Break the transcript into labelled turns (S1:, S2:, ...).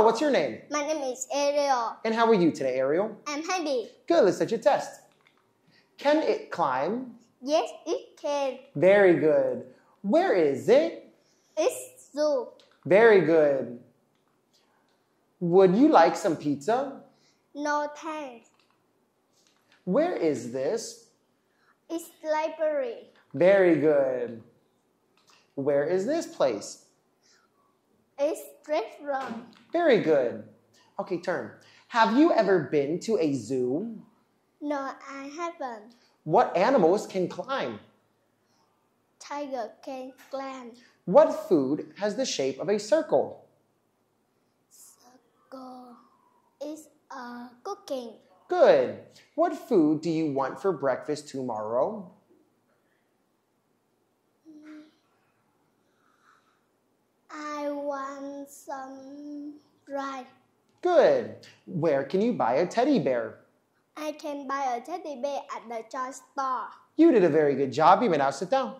S1: what's your name?
S2: My name is Ariel.
S1: And how are you today, Ariel?
S2: I'm happy.
S1: Good, let's set your test. Can it climb?
S2: Yes, it can.
S1: Very good. Where is it?
S2: It's zoo.
S1: Very good. Would you like some pizza?
S2: No thanks.
S1: Where is this?
S2: It's library.
S1: Very good. Where is this place?
S2: It's restaurant.
S1: Very good. Okay, turn. Have you ever been to a zoo?
S2: No, I haven't.
S1: What animals can climb?
S2: Tiger can climb.
S1: What food has the shape of a circle?
S2: Go. It's uh, cooking.
S1: Good. What food do you want for breakfast tomorrow?
S2: I want rice.
S1: Good. Where can you buy a teddy bear?
S2: I can buy a teddy bear at the toy store.
S1: You did a very good job. You may now sit down.